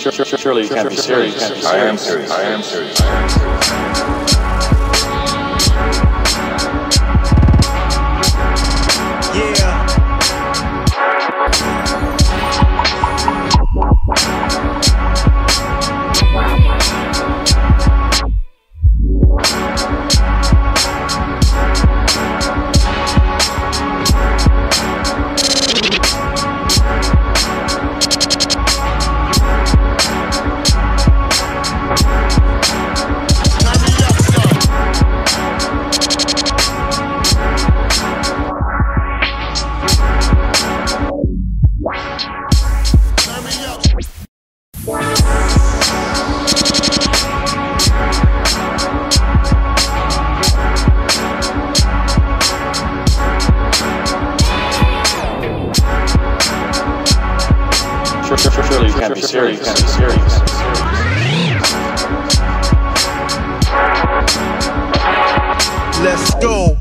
Sure, sure, surely you can't be serious. I am serious. I am serious. I am serious. You can't be serious. You can't be serious. Let's go.